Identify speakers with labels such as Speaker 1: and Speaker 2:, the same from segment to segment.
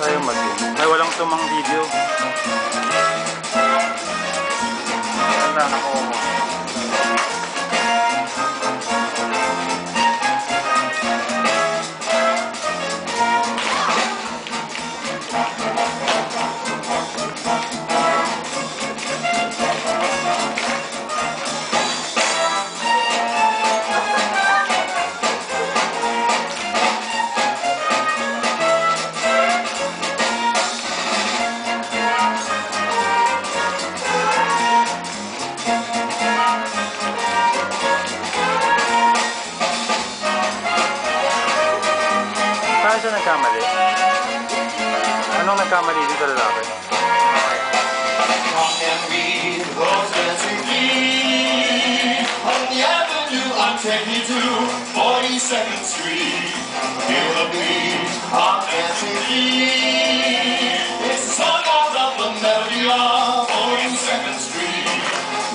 Speaker 1: tayo mag May walang tumang video. Ganda na ko mo. Saan siya nagkamali? Anong nagkamali dito lalaki?
Speaker 2: On the avenue, I'll take you to 42nd Street. The beat of dancing feet. It's the song of the melody of 42nd Street.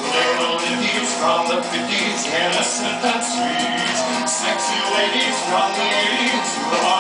Speaker 2: Little ladies from the 50s, innocent and sweet. Sexy ladies from the 80s